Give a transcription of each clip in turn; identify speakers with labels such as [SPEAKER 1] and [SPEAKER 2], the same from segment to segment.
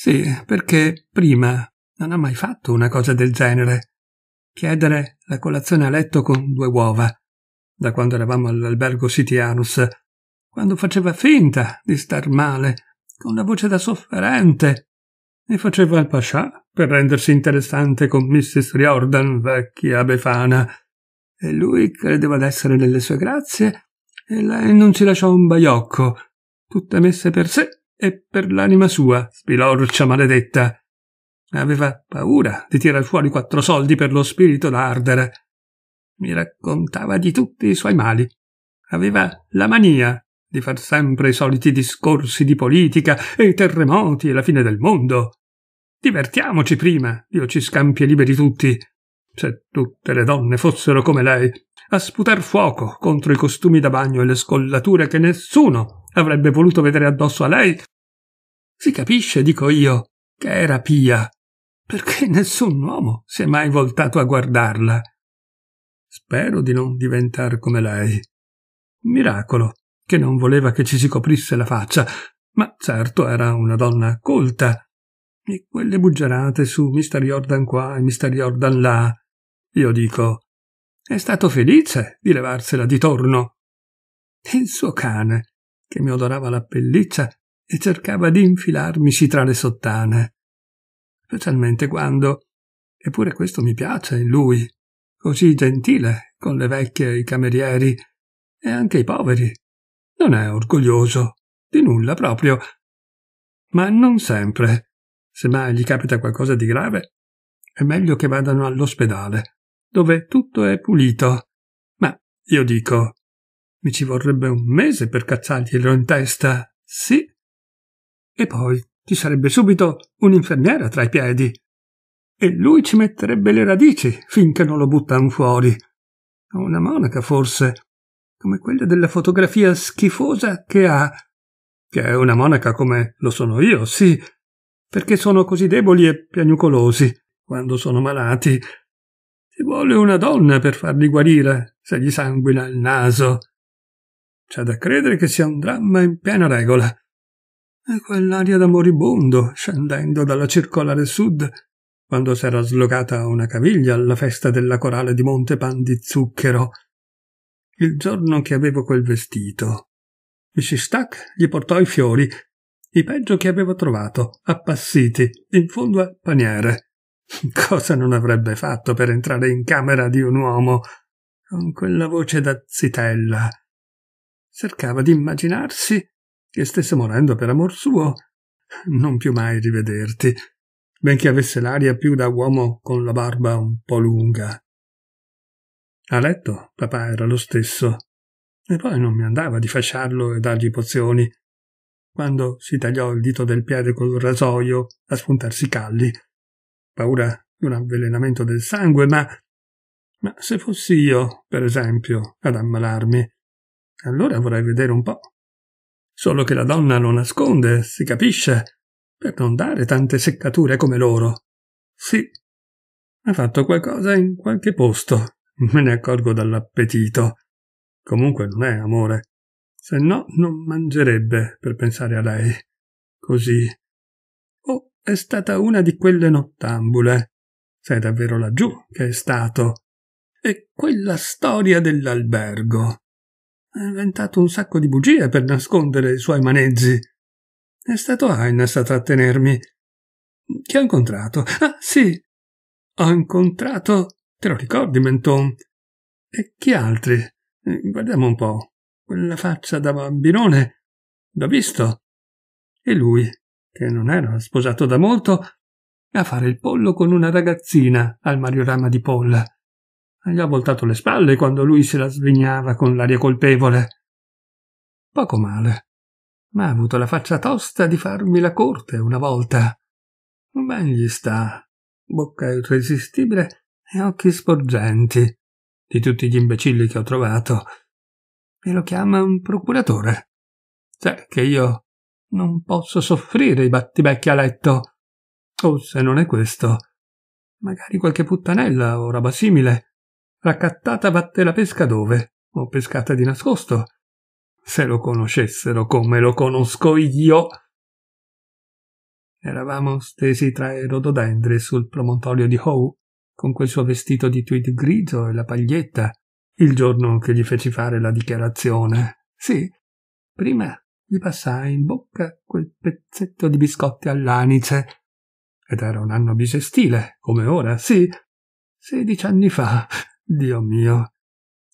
[SPEAKER 1] Sì, perché prima non ha mai fatto una cosa del genere. Chiedere la colazione a letto con due uova, da quando eravamo all'albergo Sitianus, quando faceva finta di star male, con la voce da sofferente, e faceva il pascià per rendersi interessante con Mrs. Riordan, vecchia befana, e lui credeva d'essere nelle sue grazie, e lei non ci lasciò un baiocco, tutte messe per sé e per l'anima sua, spilorcia maledetta. Aveva paura di tirar fuori quattro soldi per lo spirito da ardere. Mi raccontava di tutti i suoi mali. Aveva la mania di far sempre i soliti discorsi di politica e i terremoti e la fine del mondo. Divertiamoci prima, Dio ci scampi e liberi tutti. Se tutte le donne fossero come lei, a sputar fuoco contro i costumi da bagno e le scollature che nessuno avrebbe voluto vedere addosso a lei, si capisce, dico io, che era pia, perché nessun uomo si è mai voltato a guardarla. Spero di non diventare come lei. Miracolo che non voleva che ci si coprisse la faccia, ma certo era una donna colta e quelle buggerate su Mr. Jordan qua e Mr. Jordan là. Io dico, è stato felice di levarsela di torno. Il suo cane, che mi odorava la pelliccia e cercava di infilarmisi tra le sottane. Specialmente quando, eppure questo mi piace in lui, così gentile con le vecchie e i camerieri e anche i poveri. Non è orgoglioso, di nulla proprio. Ma non sempre. Se mai gli capita qualcosa di grave, è meglio che vadano all'ospedale, dove tutto è pulito. Ma io dico, mi ci vorrebbe un mese per cacciarglielo in testa, sì? E poi ci sarebbe subito un'infermiera tra i piedi. E lui ci metterebbe le radici finché non lo buttano fuori. Una monaca, forse, come quella della fotografia schifosa che ha. Che è una monaca come lo sono io, sì, perché sono così deboli e piagnucolosi quando sono malati. Ci vuole una donna per farli guarire se gli sanguina il naso. C'è da credere che sia un dramma in piena regola. E quell'aria da moribondo scendendo dalla circolare sud quando s'era slogata una caviglia alla festa della corale di Monte Pan di Zucchero. Il giorno che avevo quel vestito. Mrs. Stack gli portò i fiori i peggio che avevo trovato, appassiti, in fondo al paniere. Cosa non avrebbe fatto per entrare in camera di un uomo con quella voce da zitella? Cercava di immaginarsi che stesse morendo per amor suo, non più mai rivederti, benché avesse l'aria più da uomo con la barba un po' lunga. A letto papà era lo stesso, e poi non mi andava di fasciarlo e dargli pozioni quando si tagliò il dito del piede col rasoio a spuntarsi calli. Paura di un avvelenamento del sangue, ma. Ma se fossi io, per esempio, ad ammalarmi, allora vorrei vedere un po'. Solo che la donna lo nasconde, si capisce, per non dare tante seccature come loro. Sì, ha fatto qualcosa in qualche posto, me ne accorgo dall'appetito. Comunque non è amore, se no non mangerebbe per pensare a lei. Così. Oh, è stata una di quelle nottambule. Se è davvero laggiù che è stato. E quella storia dell'albergo. Ha inventato un sacco di bugie per nascondere i suoi manezzi. È stato Heinz a trattenermi. Chi ho incontrato? Ah, sì. Ho incontrato. Te lo ricordi, Menton? E chi altri? Guardiamo un po'. Quella faccia da bambinone. L'ho visto. E lui, che non era sposato da molto, a fare il pollo con una ragazzina al mariorama di Paul. Gli ho voltato le spalle quando lui se la svignava con l'aria colpevole. Poco male, ma ha avuto la faccia tosta di farmi la corte una volta. Ben gli sta, bocca irresistibile e occhi sporgenti, di tutti gli imbecilli che ho trovato e lo chiama un procuratore. Sai che io non posso soffrire i battibecchi a letto. O se non è questo, magari qualche puttanella o roba simile, raccattata batte la pesca dove, o pescata di nascosto. Se lo conoscessero come lo conosco io. Eravamo stesi tra i rododendri sul promontorio di Howe, con quel suo vestito di tweed grigio e la paglietta, il giorno che gli feci fare la dichiarazione. Sì, prima gli passai in bocca quel pezzetto di biscotti all'anice. Ed era un anno bisestile, come ora, sì. Sedici anni fa, Dio mio.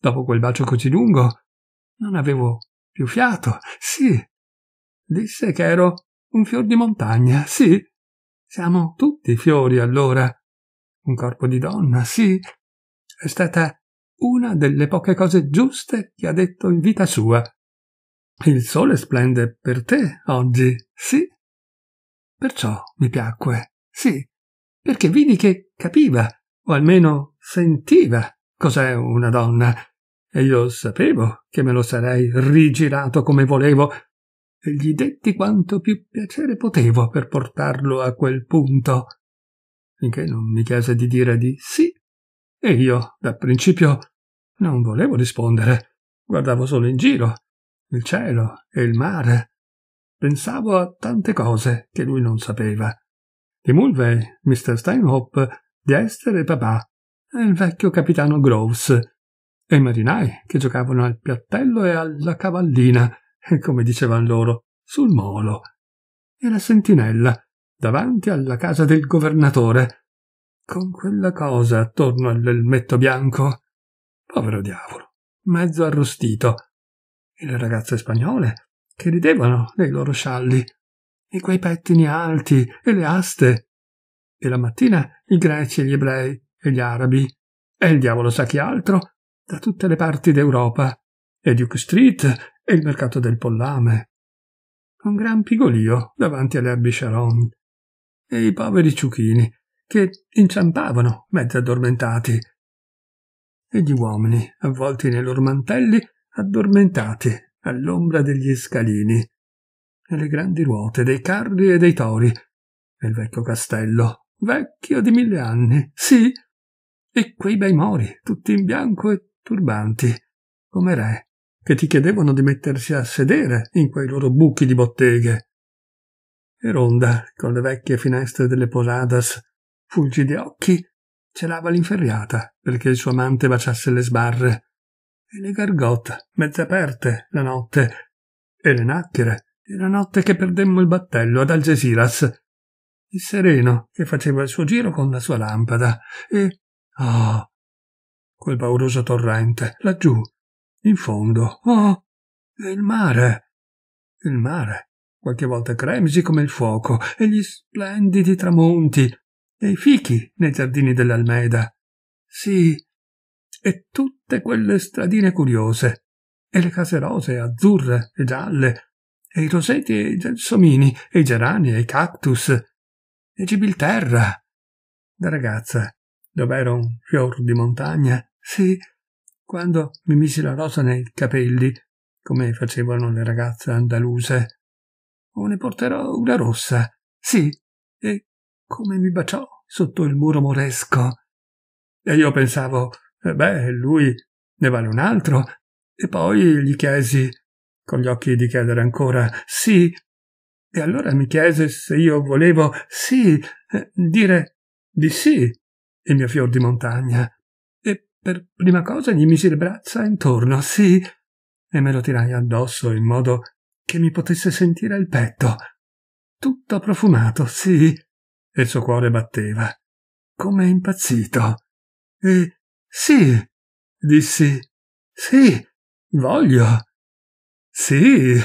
[SPEAKER 1] Dopo quel bacio così lungo, non avevo più fiato, sì. Disse che ero un fior di montagna, sì. Siamo tutti fiori allora. Un corpo di donna, sì. È stata una delle poche cose giuste che ha detto in vita sua. Il sole splende per te oggi, sì. Perciò mi piacque, sì, perché vidi che capiva, o almeno sentiva, cos'è una donna, e io sapevo che me lo sarei rigirato come volevo, e gli detti quanto più piacere potevo per portarlo a quel punto, finché non mi chiese di dire di sì, e io, da principio, non volevo rispondere, guardavo solo in giro, il cielo e il mare. Pensavo a tante cose che lui non sapeva. Di Mulvey, Mr. Stanhope, di Esther e papà, il vecchio capitano Groves, e i marinai che giocavano al piattello e alla cavallina, come dicevano loro, sul molo, e la sentinella, davanti alla casa del governatore, con quella cosa attorno all'elmetto bianco. Povero diavolo, mezzo arrostito, e le ragazze spagnole che ridevano dei loro scialli, e quei pettini alti e le aste, e la mattina i greci e gli ebrei e gli arabi, e il diavolo sa chi altro, da tutte le parti d'Europa, e Duke Street e il mercato del pollame. Un gran pigolio davanti alle Abbey Sharon, e i poveri ciuchini che inciampavano mezzo addormentati, e gli uomini avvolti nei loro mantelli addormentati all'ombra degli scalini, e le grandi ruote dei carri e dei tori, e il vecchio castello, vecchio di mille anni, sì, e quei bei mori, tutti in bianco e turbanti, come re, che ti chiedevano di mettersi a sedere in quei loro buchi di botteghe. E Ronda, con le vecchie finestre delle posadas, fulgidi occhi, celava l'inferriata perché il suo amante baciasse le sbarre. E le gargotte, mezze aperte la notte, e le nacchere, e la notte che perdemmo il battello ad Algesiras, il sereno che faceva il suo giro con la sua lampada, e... oh, quel pauroso torrente, laggiù, in fondo, oh, e il mare, il mare, qualche volta cremisi come il fuoco, e gli splendidi tramonti, e i fichi nei giardini dell'Almeda. Sì, e tutte quelle stradine curiose, e le case rosee, azzurre e gialle, e i roseti e i gelsomini, e i gerani e i cactus, e Gibilterra. Da ragazza, dov'era un fior di montagna, sì, quando mi misi la rosa nei capelli, come facevano le ragazze andaluse. O ne porterò una rossa, sì, e come mi baciò sotto il muro moresco. E io pensavo, e beh, lui ne vale un altro. E poi gli chiesi, con gli occhi di chiedere ancora, sì. E allora mi chiese se io volevo, sì, eh, dire di sì, il mio fior di montagna. E per prima cosa gli misi le braccia intorno, sì, e me lo tirai addosso in modo che mi potesse sentire il petto. Tutto profumato, sì, e il suo cuore batteva, come impazzito. E sì, dissi. Sì, voglio. Sì.